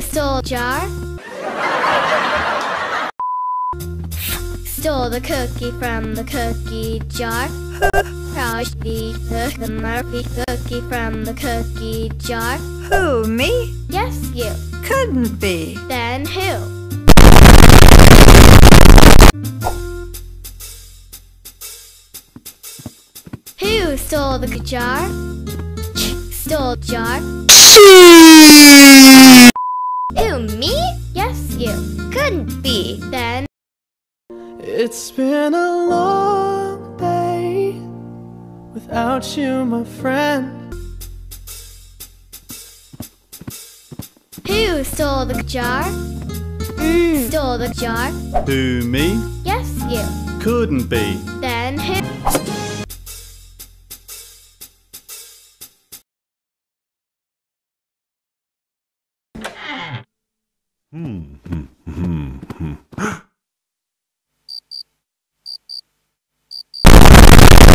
Stole jar? stole the cookie from the cookie jar. Crouched the the Murphy cookie from the cookie jar. Who, me? Yes, you. Couldn't be. Then who? Who stole the jar? Stole jar? Who, me? Yes, you. Couldn't be. Then It's been a long day without you, my friend. who stole the jar? Stole the jar? Who, me? Yes, you. Couldn't be. Then who? Hmm. hmm, hmm, hmm.